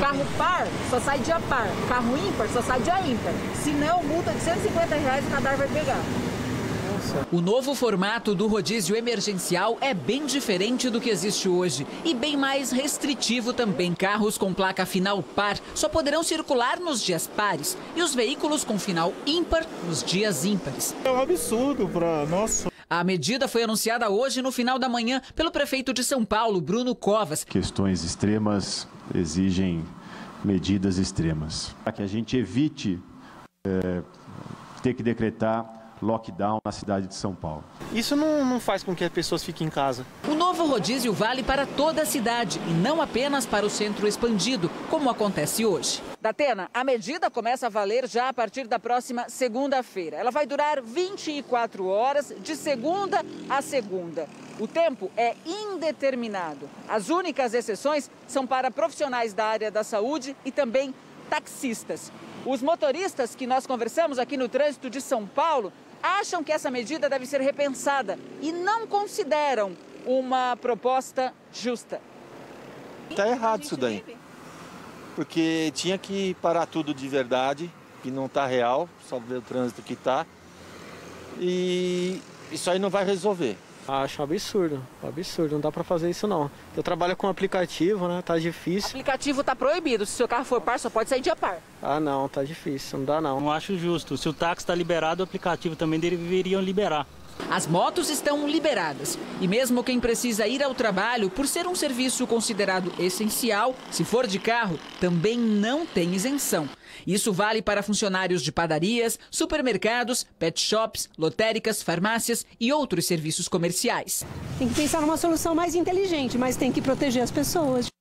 Carro par só sai dia par, carro ímpar só sai dia ímpar. Se não, multa de 150 reais o radar vai pegar. O novo formato do rodízio emergencial é bem diferente do que existe hoje e bem mais restritivo também. Carros com placa final par só poderão circular nos dias pares e os veículos com final ímpar nos dias ímpares. É um absurdo para nós. A medida foi anunciada hoje no final da manhã pelo prefeito de São Paulo, Bruno Covas. Questões extremas exigem medidas extremas. Para que a gente evite é, ter que decretar lockdown na cidade de São Paulo. Isso não, não faz com que as pessoas fiquem em casa. O novo rodízio vale para toda a cidade e não apenas para o centro expandido, como acontece hoje. Datena, a medida começa a valer já a partir da próxima segunda-feira. Ela vai durar 24 horas, de segunda a segunda. O tempo é indeterminado. As únicas exceções são para profissionais da área da saúde e também taxistas. Os motoristas que nós conversamos aqui no trânsito de São Paulo acham que essa medida deve ser repensada e não consideram uma proposta justa. Está errado isso daí. Porque tinha que parar tudo de verdade, que não está real, só ver o trânsito que está. E isso aí não vai resolver. Acho um absurdo, um absurdo, não dá para fazer isso não. Eu trabalho com aplicativo, né? Tá difícil. O aplicativo tá proibido, se o seu carro for par, só pode sair de par. Ah, não, tá difícil, não dá não. Não acho justo. Se o táxi está liberado, o aplicativo também deveriam liberar. As motos estão liberadas e mesmo quem precisa ir ao trabalho por ser um serviço considerado essencial, se for de carro, também não tem isenção. Isso vale para funcionários de padarias, supermercados, pet shops, lotéricas, farmácias e outros serviços comerciais. Tem que pensar numa solução mais inteligente, mas tem que proteger as pessoas.